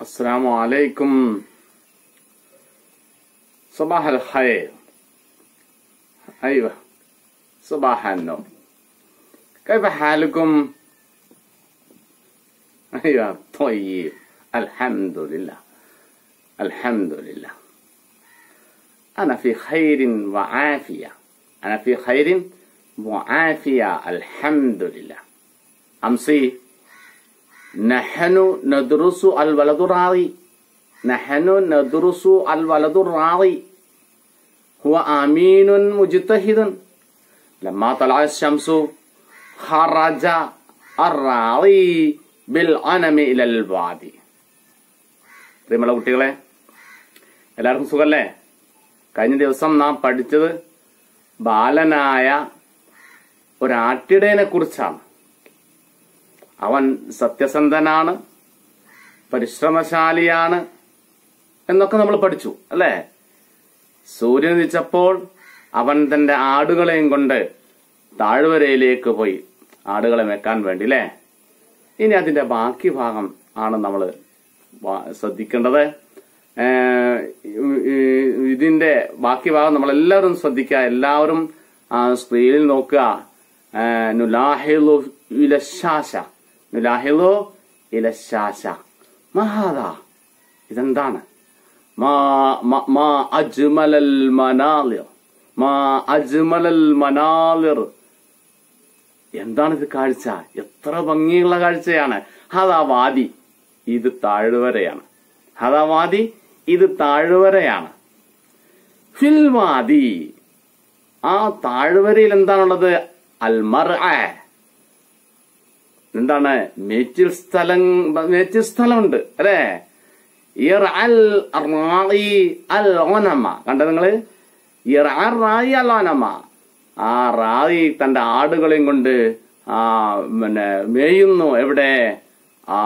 السلام عليكم. صباح الخير. أيوة صباح النور كيف حالكم؟ أيوة طيب. الحمد لله. الحمد لله. أنا في خير وعافية. أنا في خير وعافية. الحمد لله. أمسي. നഹനു നദുറുസു അൽ വലതുറാറി നഹനു നദുറുസു അൽ വലതുറാറി ഹുവ അമീനുൻ മുജ്തഹിദൻ. ലമ്മാ തലാ Shamsu ഖറജ അറാറി bill അനമി ഇലൽ വാദി. പ്രിയമുള്ള കുട്ടികളെ എല്ലാവർക്കും സുഖല്ലേ? കഴിഞ്ഞ ദിവസം നാം പഠിച്ചത് ബാലനായ ഒരാട്ടിടേനെ കുറിച്ചാണ്. അവൻ സത്യസന്ധനാണ് പരിശ്രമശാലിയാണ് എന്നൊക്കെ നമ്മൾ പഠിച്ചു അല്ലേ? സൂര്യൻ ഉദിച്ചപ്പോൾ അവൻ തന്റെ ആടുകളെയും കൊണ്ട് താഴ്വരയിലേക്ക് പോയി ആടുകളെ വെക്കാൻ വേണ്ടി അല്ലേ? ഇനി അതിന്റെ ബാക്കി ഭാഗം ആണ് നമ്മൾ ശ്രദ്ധിക്കേണ്ടത്. ഇതിന്റെ ബാക്കി ഭാഗം നമ്മൾ എല്ലാവരും ശ്രദ്ധിക്കുക എല്ലാവരും സ്ത്രീയിൽ നോക്കുക. ഏഹ് നുലാഹിലു ഇലശാശ മഹാദാ ഇതെന്താണ് മാ മ- അജ്മലൽ മനാലിർ മാ അജ്മലൽ മനാലിർ എന്താണ് ഇത് കാഴ്ച. എത്ര ഭംഗിയുള്ള കാഴ്ചയാണ്. ഹതാ വാദി ഇത് താഴ്വരയാണ്. ഹതാ വാദി ഇത് താഴ്വരയാണ്. ഫിൽവാദി ആ താഴ്വരയിൽ എന്താണുള്ളത്? അൽമർ എന്താണ്? മേച്ചിൽ സ്ഥലം മേച്ചിൽ സ്ഥലമുണ്ട് അല്ലേ? ഇർ അൽ റായി അൽ ഓനമ്മ കണ്ട നിങ്ങൾ? ഇർ റായി അൽ ഓനമ്മ ആ റായി തന്റെ ആടുകളെയും കൊണ്ട് ആ പിന്നെ മേയുന്നു എവിടെ? ആ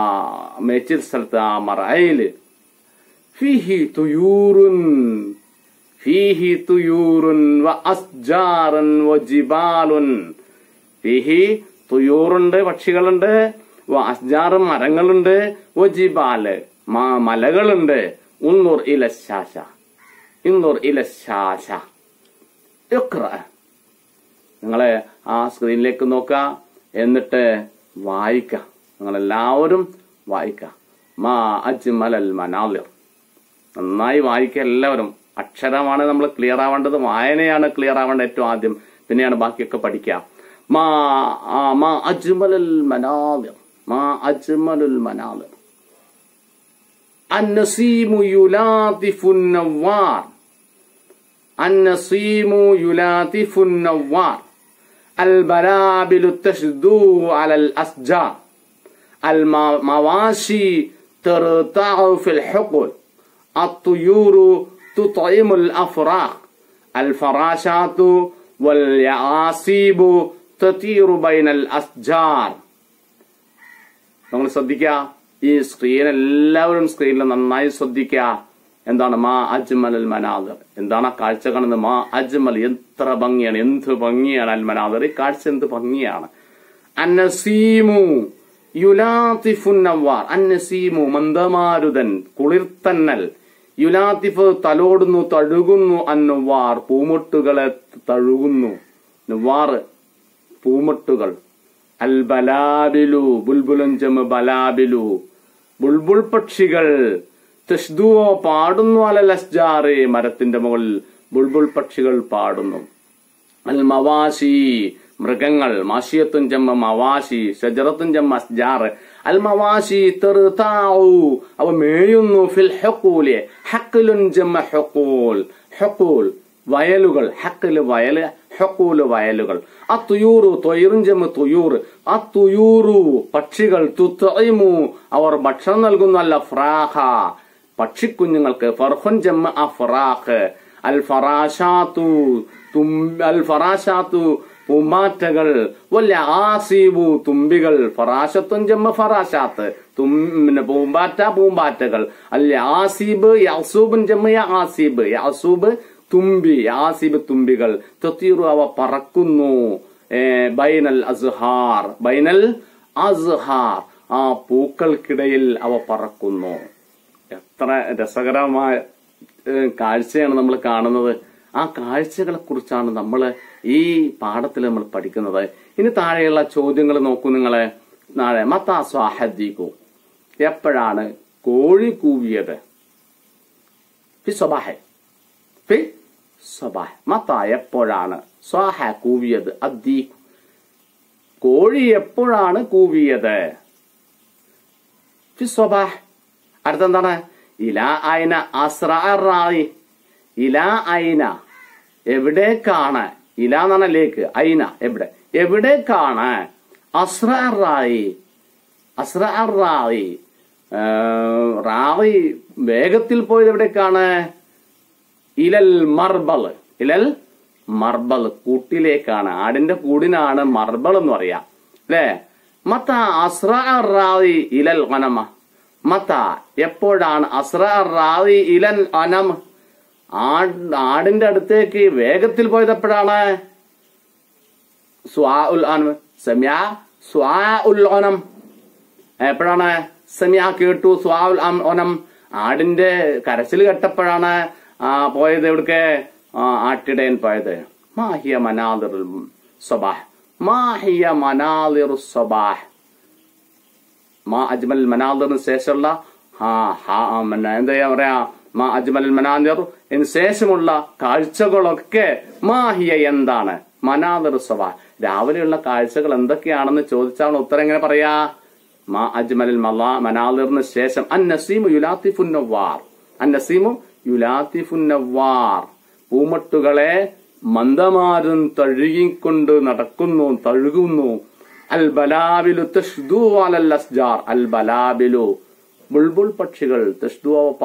മേച്ചിൽ സ്ഥലത്ത് ആ മറയിൽ ഫിഹി തുയൂറുൻ ഫിഹി തുയൂറുൻ വ അസ്ജാറുൻ വ ജിബാലുൻ. ഫീഹി തുയൂറുണ്ട് പക്ഷികളുണ്ട് അസ്ജാറും മരങ്ങളുണ്ട് ജിബാൽ മലകളുണ്ട്. ഉന്നൂർ ഇലശാശ ഇന്നൂർ ഇല ശാശ. നിങ്ങളെ ആ സ്ക്രീനിലേക്ക് നോക്ക എന്നിട്ട് വായിക്ക നിങ്ങളെല്ലാവരും വായിക്ക മാ അജ്മലൽ മനാലിർ. നന്നായി വായിക്കുക എല്ലാവരും. അക്ഷരമാണ് നമ്മൾ ക്ലിയർ ആവേണ്ടത് വായനയാണ് ക്ലിയർ ആവേണ്ടത് ഏറ്റവും ആദ്യം. പിന്നെയാണ് ബാക്കിയൊക്കെ പഠിക്കുക. ما ما أجمل المناظر ما أجمل المناظر النسيم يلاطف النوار. النسيم يلاطف النوار. البلابل تشدو على الأشجار. المواشي ترتع في الحقل. الطيور تطعم الأفراح الفراشات واليعاصيب നിങ്ങൾ ശ്രദ്ധിക്ക ഈ സ്ക്രീൻ എല്ലാവരും സ്ക്രീനിൽ നന്നായി ശ്രദ്ധിക്ക. എന്താണ്? മാ അജ്മൽ അൽ മനാദർ. എന്താണ് ആ കാഴ്ച കാണുന്നത്? മാ അജ്മൽ എത്ര ഭംഗിയാണ് എന്ത് ഭംഗിയാണ് അൽ മനാദർ. ഈ കാഴ്ച എന്ത് ഭംഗിയാണ്? അന്നസീമു യുലാത്തിഫുൻ നവ്വാർ. അന്നസീമു മന്ദമാരുതൻ കുളിർത്തന്നൽ. യുലാത്തിഫ് തലോടുന്നു തഴുകുന്നു അന്നുവാർ പൂമൊട്ടുകളെ തഴുകുന്നു. നുവാർ പൂമൊട്ടുകൾ. അൽ ബലാബിലു ബുൽബുലും ജമ ബലാബിലു. ബുൾബുൾ പക്ഷികൾ തഷ്ദുവോ പാടുന്നു അലൽ അസ്ജാറെ മരത്തിന്റെ മുകളിൽ ബുൾബുൾ പക്ഷികൾ പാടുന്നു. അൽ മവാശി മൃഗങ്ങൾ മാഷിയത്തും ജമ്മ മവാശി ഷജറത്തും ജമ്മ അസ്ജാർ അൽ മവാശി തെറുതാവു അവ മേയുന്നു ഫിൽ ഹക്കൂലെ ഹക്കിലുൻ ജമ്മ ഹക്കൂൽ. ഹക്കൂൽ വയലുകൾ ഹക്കിൽ വയൽ ഹക്കൂൽ വയലുകൾ. ആ തുയൂറു തൊയറും ജമ്മ തുയൂർ. ആ തുയൂറു പക്ഷികൾ തുത്തൈമു. അവർ ഭക്ഷണം നൽകുന്നല്ല ഫ്രാഹ. പക്ഷിക്കുഞ്ഞുങ്ങൾക്ക് ഫർഹുൻ ജമ്മ ഫ്രാഹ്. അൽ ഫറാഷാത്തു അൽ ഫറാഷാത്തു പൂമാറ്റകൾ വല്ല ആസീബു തുമ്പികൾ. ഫറാഷത്തും ജമ്മ ഫറാഷാത്ത് തും പിന്നെ പൂമ്പാറ്റ പൂമ്പാറ്റകൾ. അല്ല ആസീബ് യാസൂബും ജമ്മ ആസീബ് യാസൂബ് തുമ്പി ആസിബ് തുമ്പികൾ. തൊത്തീറു അവ പറക്കുന്നു. ബൈനൽ അസ്ഹാർ. ബൈനൽ അസ്ഹാർ. ആ പൂക്കൾക്കിടയിൽ അവ പറക്കുന്നു. എത്ര രസകരമായ കാഴ്ചയാണ് നമ്മൾ കാണുന്നത്. ആ കാഴ്ചകളെ കുറിച്ചാണ് നമ്മൾ ഈ പാഠത്തിൽ നമ്മൾ പഠിക്കുന്നത്. ഇനി താഴെയുള്ള ചോദ്യങ്ങൾ നോക്കൂ നിങ്ങളെ. നാളെ മത്താ സ്വാഹദ്ദീകു എപ്പോഴാണ് കോഴി കൂവിയത്? സ്വഭാഹേ ഫി സ്വബാഹ് മത്ത എപ്പോഴാണ്? സ്വാഹ കൂവിയത്. അദ്ദി കോഴി എപ്പോഴാണ് കൂവിയത്? ഫി സ്വബാഹ് അടുത്തെന്താണ്? ഇലാ ഐന അസ്രായി ഇലാ ഐന എവിടേക്കാണ്? ഇല എന്നാണ് ലേക്ക് ഐന എവിടെ? എവിടേക്കാണ്? അസ്രായി അസ്രായി റാവി വേഗത്തിൽ പോയത് എവിടേക്കാണ്? ഇലൽ മർബൽ. ഇലൽ മർബൽ. കൂട്ടിലേക്കാണ്. ആടിന്റെ കൂടിനാണ് മർബൾ എന്ന് പറയാ. അല്ലേ? മത്ത അസ്രായി ഇലൽ ഗനമ. മത്ത എപ്പോഴാണ് അസ്രായി ഇലൽ അനം ആടിന്റെ അടുത്തേക്ക് വേഗത്തിൽ പോയത് എപ്പോഴാണ് സ്വാ ഉൽ അനം സമയ സ്വാ ഉൽ ഓനം എപ്പോഴാണ്? സമയ കേട്ടു സ്വാ ഉൽ ഓനം ആടിന്റെ കരച്ചിൽ കേട്ടപ്പോഴാണ് ആ പോയത് എവിടേക്ക്? ആ, ആട്ടിടയൻ പോയത്. മാഹിയ മനാദിർ സബാഹ്. മാഹിയ മനാദിർ സബാഹ്. മാ അജ്മൽ മനാദിറിന് ശേഷമുള്ള ആ, ഹാ, എന്താ പറയാ? മാ അജ്മൽ മനാദിർ ഇതിന് ശേഷമുള്ള കാഴ്ചകളൊക്കെ മാഹിയ എന്താണ്? മനാദിർ സബാഹ്. രാവിലെയുള്ള കാഴ്ചകൾ എന്തൊക്കെയാണെന്ന് ചോദിച്ചാൽ ഉത്തരം എങ്ങനെ പറയാ? മാ അജ്മൽ മനാദിറിന് ശേഷം അൻ നസീമു യുലാത്തിഫുന്നവാർ അൻ നസീമു യുലാത്തിഫുന്നവാർ പൂമട്ടുകളെ മന്ദമാരും തഴുകിക്കൊണ്ട് നടക്കുന്നു തഴുകുന്നു. അൽ ബലാബിലു തഷ്ദു അലൽ അസ്ജാർ. അൽ ബലാബിലു ബുൾബുൾ പക്ഷികൾ തഷ്ദു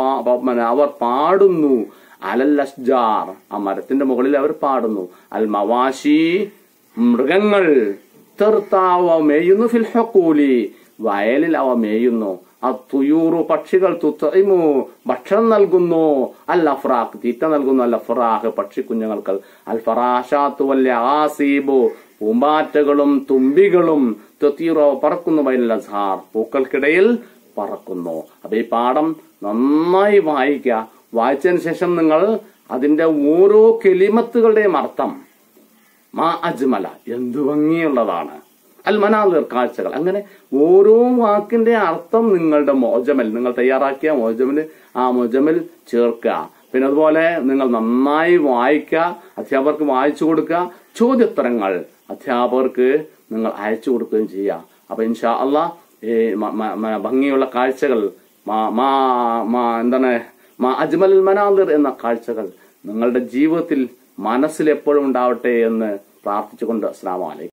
അവർ പാടുന്നു. അലൽ അസ്ജാർ. ആ മരത്തിന്റെ മുകളിൽ അവർ പാടുന്നു. അൽ മവാശി മൃഗങ്ങൾ തെർത്താവ മേയുന്നു ഫിൽഹക്കൂലി വയലിൽ അവ മേയുന്നു. തുയൂറു പക്ഷികൾ തുത്തൈമു ഭക്ഷണം നൽകുന്നു അൽ അഫ്രാഖ് തീറ്റ നൽകുന്നു അൽ അഫ്രാഖ് പക്ഷിക്കുഞ്ഞുങ്ങൾക്ക് അൽ ഫറാഷാത്തു വല്യ ആസീബു പൂമ്പാറ്റകളും തുമ്പികളും തൊത്തീറോ പറക്കുന്നു ബൈനൽ സാർ പൂക്കൾക്കിടയിൽ പറക്കുന്നു. അപ്പൊ ഈ പാഠം നന്നായി വായിക്കുക. വായിച്ചതിന് ശേഷം നിങ്ങൾ അതിന്റെ ഓരോ കെലിമത്തുകളുടെയും അർത്ഥം മാ അജ്മല എന്തു ഭംഗിയുള്ളതാണ്. അൽ മനാദിർ കാഴ്ചകൾ. അങ്ങനെ ഓരോ വാക്കിന്റെ അർത്ഥം നിങ്ങളുടെ മോജമൽ. നിങ്ങൾ തയ്യാറാക്കിയ മോജമൽ ആ മോജമൽ ചേർക്കുക. പിന്നെ അതുപോലെ നിങ്ങൾ നന്നായി വായിക്കുക അധ്യാപകർക്ക് വായിച്ചു കൊടുക്കുക ചോദ്യോത്തരങ്ങൾ അധ്യാപകർക്ക് നിങ്ങൾ അയച്ചു കൊടുക്കുകയും ചെയ്യുക. അപ്പൊ ഇൻഷാ അല്ല ഭംഗിയുള്ള കാഴ്ചകൾ എന്താണ് മാ അജ്മൽ മനാലിർ എന്ന കാഴ്ചകൾ നിങ്ങളുടെ ജീവിതത്തിൽ മനസ്സിൽ എപ്പോഴും ഉണ്ടാവട്ടെ എന്ന് പ്രാർത്ഥിച്ചുകൊണ്ട് അസ്ലാം വലൈക്കും